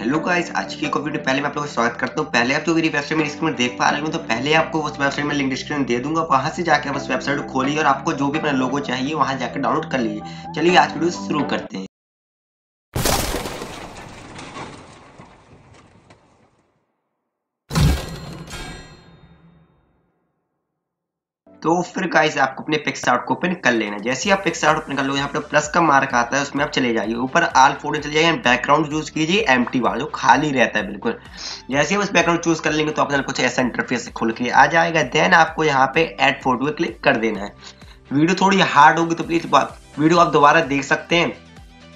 Hello guys आज की एक वीडियो पहले मैं आप लोगों का स्वागत करता हूँ। पहले आप तो मेरी वेबसाइट में डिस्क्रिप्शन देख पा रहे हो तो पहले आपको उस वेबसाइट में लिंक डिस्क्रिप्शन दे दूँगा। वहाँ से जाकर आप उस वेबसाइट को खोलिए और आपको जो भी अपना लोगो चाहिए, वहाँ जाकर डाउनलोड कर लीजिए। चलिए आज वीडियो शुरू करते हैं। तो फिर गाइस आपको अपने पिक्सार्ट को ओपन कर लेना। जैसे ही आप पिक्सार्ट ओपन कर लो, यहाँ पे प्लस का मार्क आता है, उसमें आप चले जाइए। ऊपर आल फ़ोटो चले जाइए बैकग्राउंड यूज़ कीजिए एम वाला जो खाली रहता है, बिल्कुल। जैसे ही उस बैकग्राउंड चूज़ कर लेंगे तो अपना कुछ ऐसा इंटरफेस खुल के आ जाएगा। देन आपको यहाँ पे एड फ़ोटो पे क्लिक कर देना है। वीडियो थोड़ी हार्ड होगी तो प्लीज़ वीडियो आप दोबारा देख सकते हैं।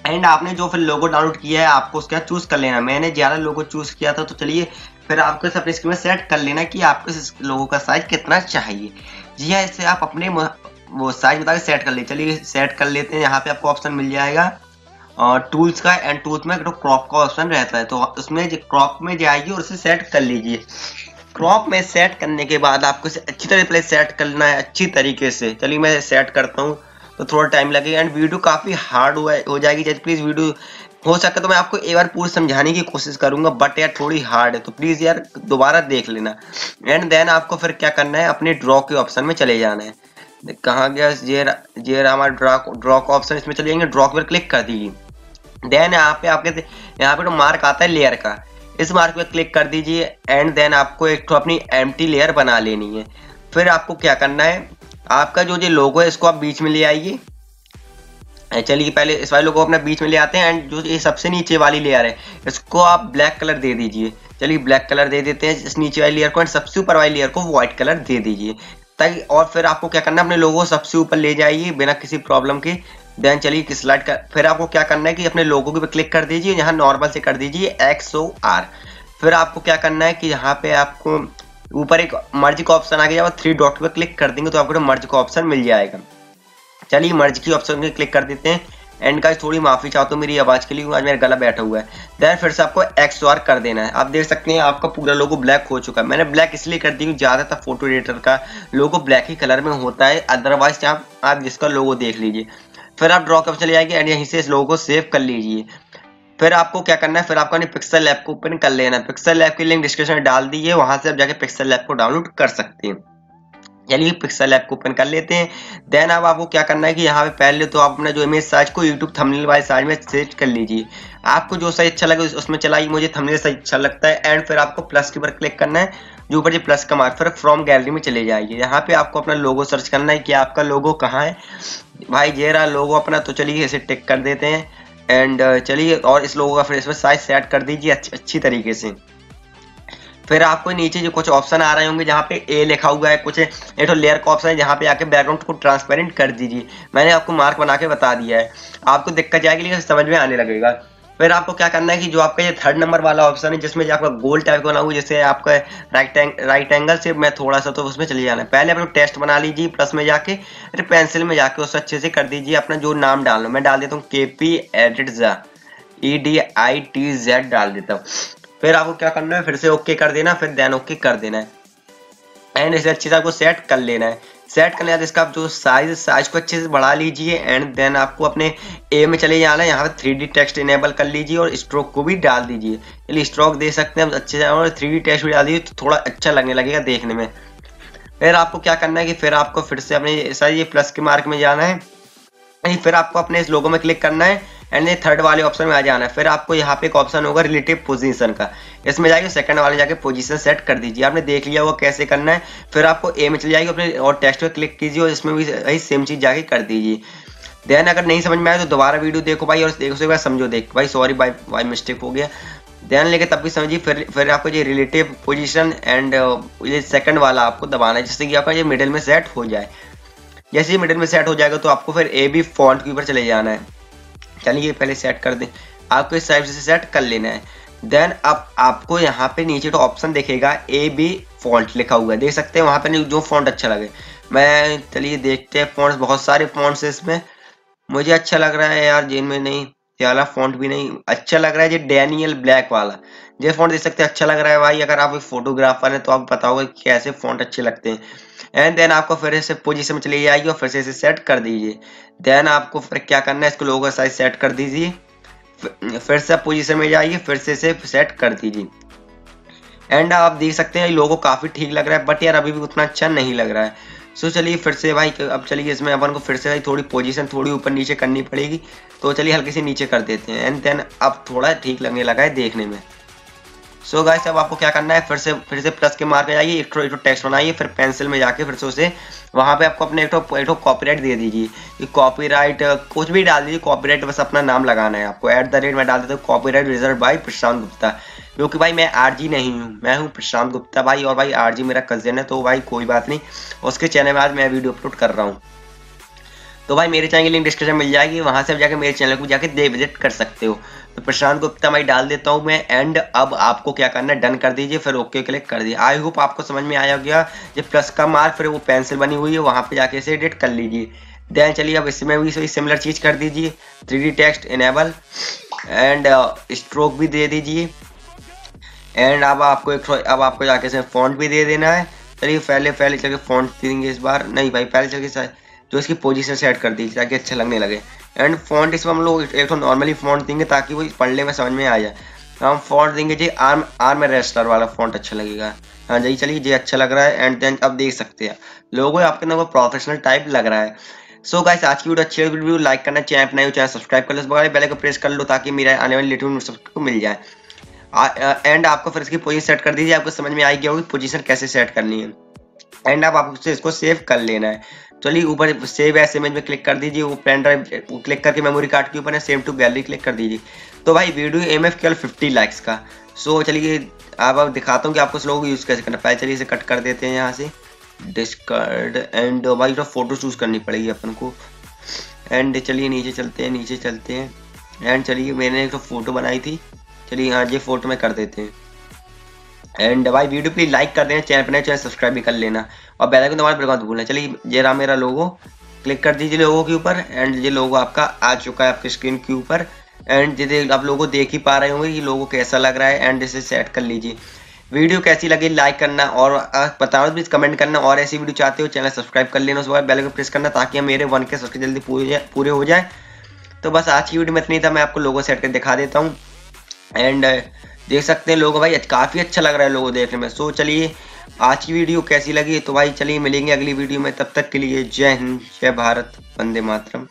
एंड आपने जो फिर लोगो डाउनलोड किया है, आपको उसका चूज़ कर लेना। मैंने ज़्यादा लोगो चूज़ किया था तो चलिए फिर आपको अपने स्क्रीन में सेट कर लेना कि आपको इस लोगों का साइज़ कितना चाहिए। जी हाँ इससे आप अपने वो साइज़ बता के सेट कर ले चलिए सेट कर लेते हैं। यहाँ पे आपको ऑप्शन मिल जाएगा। और टूल्स का एंड टूल्स में तो क्रॉप का ऑप्शन रहता है। तो उसमें क्रॉप में जाइए और उसे सेट कर लीजिए। क्रॉप में सेट करने के बाद आपको इसे अच्छी तरह पहले सेट करना है, अच्छी तरीके से। चलिए, मैं सेट करता हूँ। तो थोड़ा टाइम लगेगा। एंड वीडियो काफ़ी हार्ड हो जाएगी। जैसे प्लीज़ वीडियो हो सके तो मैं आपको एक बार पूरी समझाने की कोशिश करूँगा बट यार थोड़ी हार्ड है तो प्लीज़ यार दोबारा देख लेना। एंड देन आपको फिर क्या करना है, अपने ड्रॉ के ऑप्शन में चले जाना है। कहाँ गया ये ये हमारा ड्रॉ ड्रॉ का ऑप्शन इसमें चले जाएँगे ड्रॉ पर क्लिक कर दीजिए। देन यहाँ पे आपके, यहाँ पे तो मार्क आता है लेयर का। इस मार्क पे क्लिक कर दीजिए एंड देन आपको एक तो अपनी एम लेयर बना लेनी है। फिर आपको क्या करना है, आपका जो ये लोगो है, इसको आप बीच में ले आइए। चलिए पहले इस वाले को अपने बीच में ले आते हैं एंड जो ये सबसे नीचे वाली लेयर है, इसको आप ब्लैक कलर दे दीजिए। चलिए ब्लैक कलर दे देते हैं इस नीचे वाली लेयर को एंड सबसे ऊपर वाली लेयर को व्हाइट कलर दे दीजिए। ताकि और फिर आपको क्या करना है, अपने लोगों को सबसे ऊपर ले जाइए बिना किसी प्रॉब्लम के। देन चलिए स्लाइड कर फिर आपको क्या करना है कि अपने लोगो के पे क्लिक कर दीजिए, यहाँ नॉर्मल से कर दीजिए एक्स ओ आर फिर आपको क्या करना है कि यहाँ पे आपको ऊपर एक मर्ज का ऑप्शन आ गया थ्री डॉट पे क्लिक कर देंगे तो आपको मर्ज का ऑप्शन मिल जाएगा। चलिए मर्ज की ऑप्शन में क्लिक कर देते हैं। एंड का थोड़ी माफ़ी चाहता हूँ, मेरी आवाज़ के लिए आज मेरा गला बैठा हुआ है। देन फिर से आपको एक्स वार कर देना है। आप देख सकते हैं, आपका पूरा लोगो ब्लैक हो चुका है। मैंने ब्लैक इसलिए कर दी ज़्यादातर फ़ोटो एडिटर का लोगो ब्लैक ही कलर में होता है। अदरवाइज़ आप आप जिसका लोगो देख लीजिए। फिर आप ड्रॉ कर चले जाएँगे एंड यहीं से इस लोगो को सेव कर लीजिए। फिर आपको क्या करना है? फिर आपको पिक्सल लैब को ओपन कर लेना है। पिक्सल लैब की लिंक डिस्क्रिप्शन में डाल दीजिए वहाँ से आप जाके पिक्सल लैब को डाउनलोड कर सकते हैं। चलिए पिक्सल ऐप को ओपन कर लेते हैं। देन अब आपको क्या करना है कि यहाँ पे पहले तो आप अपना जो इमेज साइज़ को यूट्यूब थंबनेल वाले साइज़ में सेट कर लीजिए। आपको जो साइज़ अच्छा लगे उसमें चलाइए मुझे थंबनेल साइज़ अच्छा लगता है एंड फिर आपको प्लस के ऊपर क्लिक करना है। जो ऊपर जो प्लस का मार्क फिर फ्रॉम गैलरी में चले जाइए। यहाँ पे आपको अपना लोगो सर्च करना है कि आपका लोगो कहाँ है। भाई ये रहा लोगो अपना तो चलिए इसे टिक कर देते हैं। एंड चलिए और इस लोगो का फिर इसमें साइज़ सेट कर दीजिए अच्छी तरीके से। फिर आपको नीचे जो कुछ ऑप्शन आ रहे होंगे, जहाँ पे ए लिखा हुआ है, कुछ एक तो लेयर का ऑप्शन है, जहाँ पे आके बैकग्राउंड को ट्रांसपेरेंट कर दीजिए। मैंने आपको मार्क बना के बता दिया है। आपको दिक्कत जाएगी, लेकिन समझ में आने लगेगा। फिर आपको क्या करना है कि जो आपका ये थर्ड नंबर वाला ऑप्शन है, जिसमें आपका गोल टाइप बना हुआ जैसे आपका राइट राइट एंगल से मैं थोड़ा सा तो उसमें चले जाना है। पहले आप लोग टेस्ट बना लीजिए प्लस में जाके, फिर पेंसिल में जाके उसे अच्छे से कर दीजिए, अपना जो नाम डाल मैं डाल देता हूँ K P edit E D I T Z डाल देता हूँ। फिर आपको क्या करना है? फिर से ओके कर देना, फिर देन ओके कर देना है। एंड इसे अच्छे से आपको सेट कर लेना है। सेट करने बाद इसका आप जो साइज़ साइज़ को अच्छे से बढ़ा लीजिए एंड देन आपको अपने ए में चले जाना है। यहाँ पे थ्री डी टेक्स्ट इनेबल कर लीजिए और स्ट्रोक को भी डाल दीजिए। चलिए स्ट्रोक दे सकते हैं अच्छे से और थ्री डी टेक्स्ट भी डाल दीजिए तो थोड़ा अच्छा लगने लगेगा देखने में। फिर आपको क्या करना है कि फिर आपको फिर से अपने, सर ये प्लस के मार्क में जाना है। फिर आपको अपने इस लोगो में क्लिक करना है। एंड ये थर्ड वाले ऑप्शन में आ जाना है। फिर आपको यहाँ पे एक ऑप्शन होगा रिलेटिव पोजीशन का। इसमें जाके सेकंड वाले जाके पोजीशन सेट कर दीजिए। आपने देख लिया वो कैसे करना है। फिर आपको ए में चली जाएगी अपने और टेक्स्ट पे क्लिक कीजिए और इसमें भी वही सेम चीज़ जाके कर दीजिए। देन अगर नहीं समझ में आए तो दोबारा वीडियो देखो भाई और देखो बाद समझो देख। भाई सॉरी भाई भाई मिस्टेक हो गया। ध्यान लेके तब भी समझिए, फिर फिर आपको ये रिलेटिव पोजीशन एंड ये सेकंड वाला आपको दबाना है, जिससे कि आपका ये मिडिल में सेट हो जाए। जैसे ही मिडिल में सेट हो जाएगा तो आपको फिर ए बी फॉन्ट के ऊपर चले जाना है। चलिए पहले सेट कर दें। आपको इस टाइप से सेट कर लेना है। देन अब आपको यहाँ पे नीचे तो ऑप्शन देखेगा ए बी फॉन्ट लिखा हुआ है। देख सकते हैं वहाँ पे जो फॉन्ट अच्छा लगे। मैं चलिए देखते हैं फॉन्ट्स बहुत सारे फॉन्ट्स है इसमें। मुझे अच्छा लग रहा है यार, जिनमें नहीं। ये वाला फॉन्ट भी नहीं अच्छा लग रहा है ये डैनियल ब्लैक वाला। ये फॉन्ट देख सकते हैं अच्छा लग रहा है भाई, अगर आप एक फोटोग्राफर हैं तो आप बताओगे कैसे फॉन्ट अच्छे लगते हैं। एंड देन आपको फिर से पोजीशन में चले जाएगी और फिर से इसे सेट कर दीजिए। देन आपको फिर क्या करना है, इसको लोगों साइज़ सेट कर दीजिए। फिर से पोजीशन में जाइए, फिर से इसे सेट कर दीजिए। एंड आप देख सकते हैं लोगो काफ़ी ठीक लग रहा है बट यार अभी भी उतना अच्छा नहीं लग रहा है। सो चलिए फिर से भाई, अब चलिए इसमें अपन को फिर से भाई थोड़ी पोजीशन थोड़ी ऊपर नीचे करनी पड़ेगी। तो चलिए हल्के से नीचे कर देते हैं। एंड देन अब थोड़ा ठीक लगने लगा है देखने में। सो so गाइस अब आपको क्या करना है? फिर से फिर से प्लस के मार के जाइए, एक एक टेक्स्ट बनाइए, फिर पेंसिल में जाके फिर से उसे वहाँ पे आपको अपने एक एक कॉपीराइट दे दीजिए। कि कॉपीराइट कुछ भी डाल दीजिए कॉपीराइट बस अपना नाम लगाना है आपको। एट द रेट में डाल देते copyright reserve by Prashant Gupta क्योंकि भाई मैं आरजी नहीं हूँ, मैं हूँ प्रशांत गुप्ता भाई और भाई आरजी मेरा कज़न है तो भाई कोई बात नहीं, उसके चैनल में आज मैं वीडियो अपलोड कर रहा हूँ। तो भाई मेरे चैनल की लिंक डिस्क्रिप्शन मिल जाएगी, वहाँ से आप जाकर मेरे चैनल को जाकर दे विज़िट कर सकते हो। तो प्रशांत गुप्ता मैं डाल देता हूँ मैं एंड अब आपको क्या करना है डन कर दीजिए, फिर ओके क्लिक कर दीजिए। आई होप आपको समझ में आया गया ये प्लस का मार्क फिर वो पेंसिल बनी हुई है, वहाँ पर जाके इसे एडिट कर लीजिए। देन चलिए अब इसमें भी सिमिलर चीज़ कर दीजिए three text enable and stroke भी दे दीजिए। एंड अब आपको एक अब आपको जाके से फॉन्ट भी दे देना है। चलिए पहले पहले चल के फॉन्ट देंगे इस बार। नहीं भाई, पहले चल के जो इसकी पोजीशन सेट कर दीजिए ताकि अच्छा लगने लगे। एंड फॉन्ट इसमें हम लोग एक तो नॉर्मली फॉन्ट देंगे ताकि वो पढ़ने में समझ में आ जाए। हम फॉन्ट देंगे जी आर्म आर्म रेस्टर वाला फॉन्ट अच्छा लगेगा। हाँ जी, चलिए जी अच्छा लग रहा है। एंड देन अब देख सकते हैं। लोगो, आपके ना प्रोफेशनल टाइप लग रहा है। सो so गाइस आज की वीडियो अच्छी वीडियो लाइक करना चैनल नहीं हो चैनल सब्सक्राइब कर लो। बगल बेल को प्रेस कर लो ताकि मेरा आने वाली लेटेस्ट को मिल जाए। एंड आपको फिर इसकी पोजीशन सेट कर दीजिए आपको समझ में आई गया होगी पोजीशन कैसे सेट करनी है। एंड आप आपसे इसको सेव कर लेना है। चलिए ऊपर सेव एस इमेज में क्लिक कर दीजिए। वो पेन ड्राइव क्लिक करके मेमोरी कार्ड के ऊपर है सेम टू गैलरी क्लिक कर दीजिए। तो भाई वीडियो एम एफ़ केवल फिफ्टी लाइक्स का। सो चलिए आप अब दिखाता हूँ कि आपको स्लो यूज़ कैसे करना पहले चलिए इसे कट कर देते हैं यहाँ से। डिस्कार्ड एंड भाई तो फ़ोटो चूज़ करनी पड़ेगी अपन को। एंड चलिए नीचे चलते हैं, नीचे चलते हैं। एंड चलिए, मैंने एक तो फ़ोटो बनाई थी। चलिए हाँ ये फ़ोटो में कर देते हैं। एंड भाई वीडियो प्लीज़ लाइक कर देना चैनल पर चैनल सब्सक्राइब भी कर लेना। और बेल आइकन दबाना बिल्कुल भूलना। चलिए ये रहा मेरा लोगो क्लिक कर दीजिए लोगों के ऊपर। एंड ये लोगो आपका आ चुका है आपके स्क्रीन के ऊपर। एंड ये आप लोगो देख ही पा रहे होंगे ये लोगो कैसा लग रहा है। एंड इसे सेट कर लीजिए। वीडियो कैसी लगी लाइक करना। और बताओ प्लीज़ कमेंट करना। और ऐसी वीडियो चाहते हो चैनल सब्सक्राइब कर लेना। उसके बाद बेल को प्रेस करना ताकि मेरे वन के सबसे जल्दी पूरे पूरे हो जाए। तो बस आज की वीडियो में इतनी था। मैं आपको लोगो सेट कर दिखा देता हूँ। एंड देख सकते हैं लोगों भाई काफ़ी अच्छा लग रहा है लोगों देखने में। सो चलिए, आज की वीडियो कैसी लगी? तो भाई चलिए, मिलेंगे अगली वीडियो में। तब तक के लिए जय हिंद, जय भारत, वंदे मातरम।